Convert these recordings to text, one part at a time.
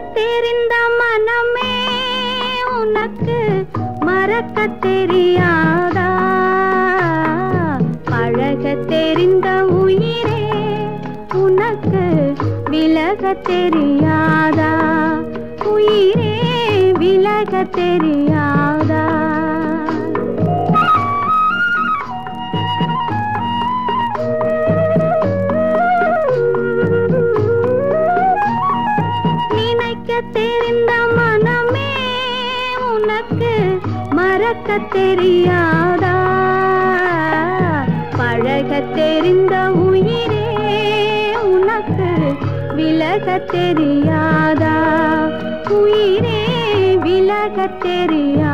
தெரிந்த மனமே உனக்கு மறக்க தெரியாதா? பழக தெரிந்த உயிரே உனக்கு விலக தெரியாதா? உயிரே விலக தெரியாதா? உனக்கு மறக்க தெரியாதா? பழக தெரிந்த உயிரே உனக்கு விலக தெரியாதா? உயிரே விலக தெரியாதா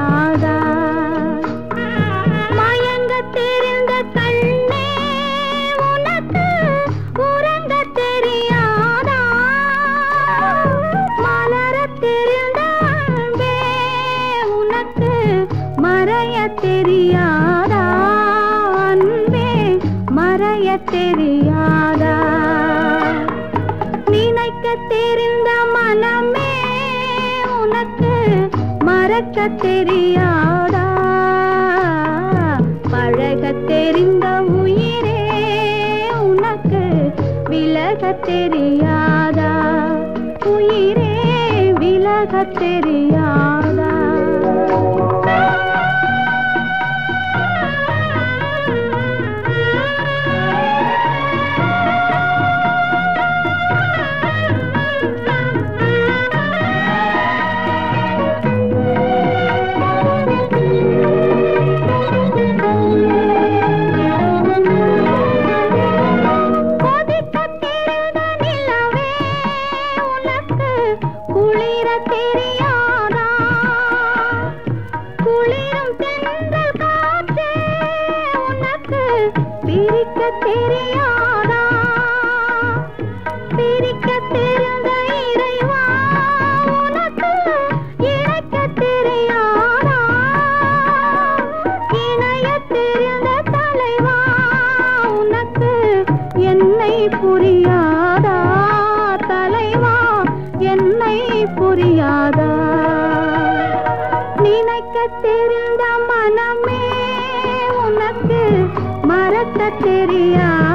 மறைய தெரியாதா? அன்பே மறைய தெரியாதா? நினைக்க தெரிந்த மனமே உனக்கு மறக்க தெரியாதா? பழக தெரிந்த உயிரே உனக்கு விலக தெரியாதா? உயிரே விலக தெரியாதா? புரியாதா? தலைவா என்னை புரியாதா? நினைக்க தெரிந்த तक तेरी आ